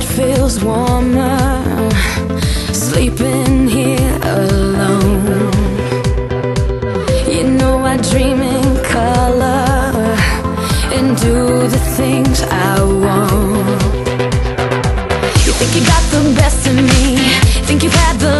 bed feels warmer Sleeping here alone. You know I dream in color And do the things I want. You think you got the best of me Think you've had the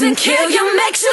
doesn't kill you, makes you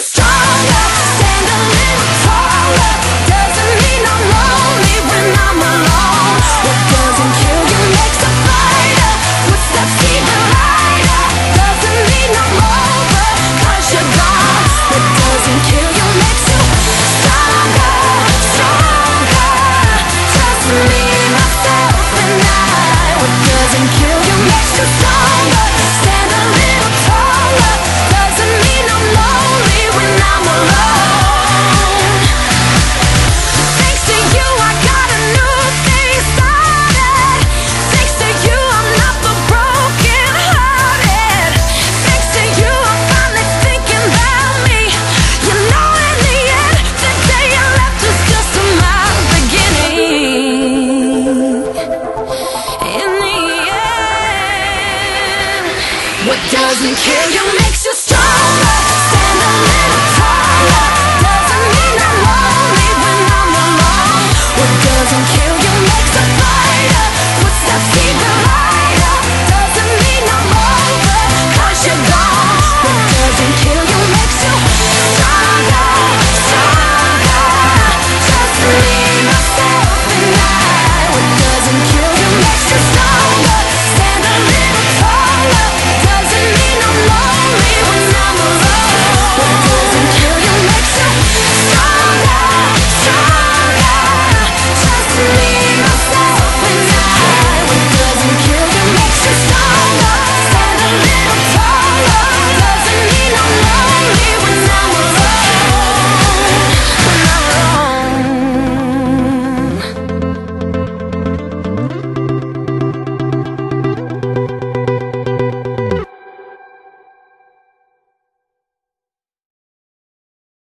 doesn't kill you.